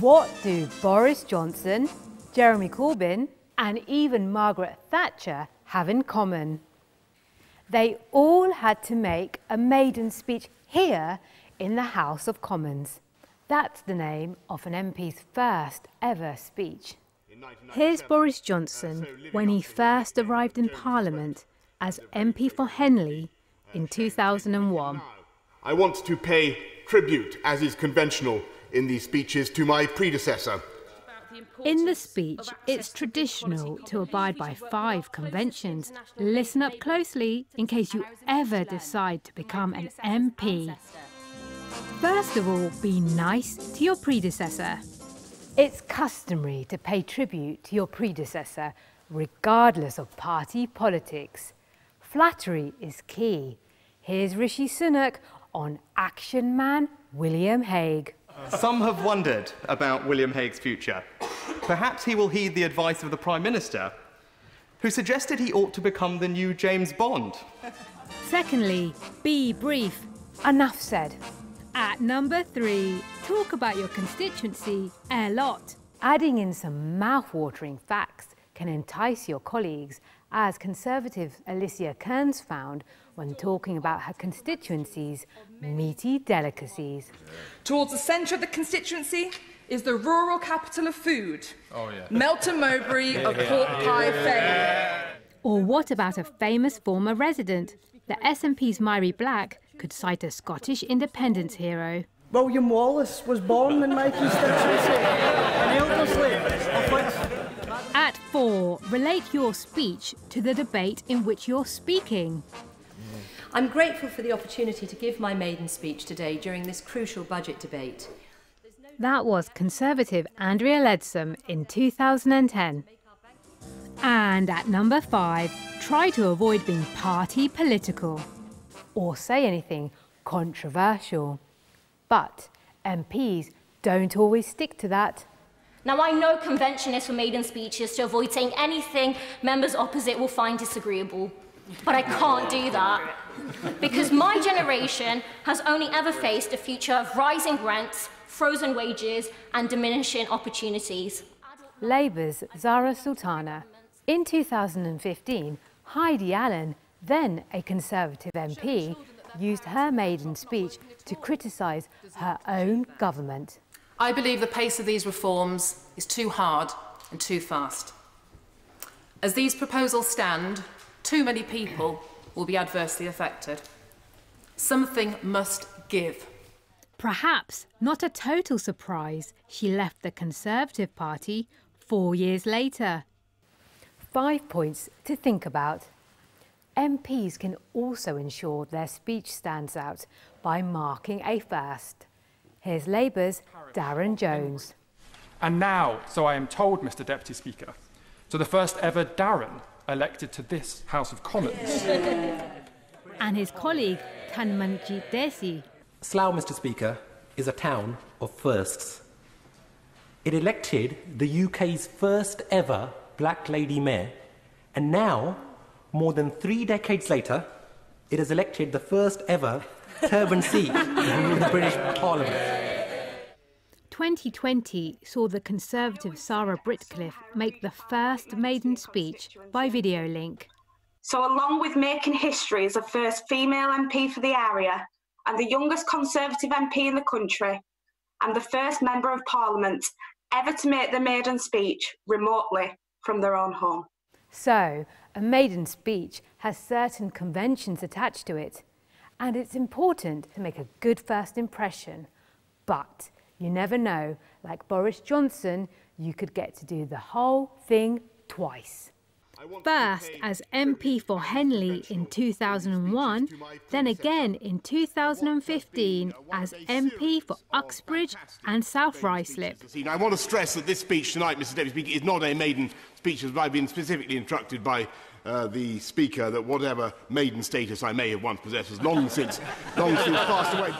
What do Boris Johnson, Jeremy Corbyn, and even Margaret Thatcher have in common? They all had to make a maiden speech here in the House of Commons. That's the name of an MP's first ever speech. Here's Boris Johnson uh, when he first arrived in Parliament as MP for Henley in 2001. I want to pay tribute, as is conventional in these speeches, to my predecessor. In the speech, it's traditional to abide by five conventions. Listen up closely in case you ever decide to become an MP. First of all, be nice to your predecessor. It's customary to pay tribute to your predecessor, regardless of party politics. Flattery is key. Here's Rishi Sunak on Action Man William Hague. Some have wondered about William Hague's future. Perhaps he will heed the advice of the Prime Minister, who suggested he ought to become the new James Bond. Secondly, be brief. Enough said. At number three, talk about your constituency a lot. Adding in some mouth-watering facts can entice your colleagues, as Conservative Alicia Kearns found when talking about her constituency's meaty delicacies. Towards the centre of the constituency is the rural capital of food, oh, yeah. Melton Mowbray of pork pie fame. Or what about a famous former resident? The SNP's Mhairi Black could cite a Scottish independence hero. William Wallace was born in my constituency, At four, relate your speech to the debate in which you're speaking. I'm grateful for the opportunity to give my maiden speech today during this crucial budget debate. That was Conservative Andrea Leadsom in 2010. And at number five, try to avoid being party political or say anything controversial. But MPs don't always stick to that. Now, I know convention is for maiden speeches to avoid saying anything members opposite will find disagreeable. But I can't do that. Because my generation has only ever faced a future of rising rents, frozen wages, and diminishing opportunities. Labour's Zarah Sultana. In 2015, Heidi Allen, then a Conservative MP, used her maiden speech to criticise her own government. I believe the pace of these reforms is too hard and too fast. As these proposals stand, too many people will be adversely affected. Something must give. Perhaps not a total surprise, she left the Conservative Party four years later. Five points to think about. MPs can also ensure their speech stands out by marking a first. Here's Labour's Darren Jones. And now, so I am told, Mr Deputy Speaker, to the first ever Darren elected to this House of Commons. and his colleague, Tanmanjeet Dhesi. Slough, Mr Speaker, is a town of firsts. It elected the UK's first ever black lady mayor, and now, more than three decades later, it has elected the first ever turban Sikh in the British Parliament. 2020 saw the Conservative Sarah Britcliffe make the first maiden speech by video link. So, along with making history as the first female MP for the area and the youngest Conservative MP in the country, and the first Member of Parliament ever to make the maiden speech remotely from their own home. So, a maiden speech has certain conventions attached to it, and it's important to make a good first impression. But you never know, like Boris Johnson, you could get to do the whole thing twice. First as MP for Henley in 2001, then again in 2015 as MP for Uxbridge and South Ruislip. I want to stress that this speech tonight, Mr Deputy Speaker, is not a maiden speech as I've been specifically instructed by uh, the Speaker that whatever maiden status I may have once possessed has long since, long since passed away.